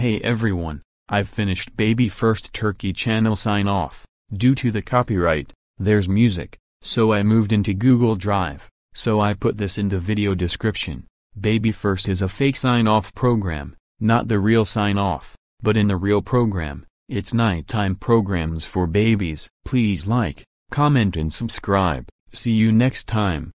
Hey everyone, I've finished BabyFirst Turkey channel sign off. Due to the copyright, there's music, so I moved into Google Drive, so I put this in the video description. BabyFirst is a fake sign off program, not the real sign off, but in the real program, it's nighttime programs for babies. Please like, comment and subscribe. See you next time.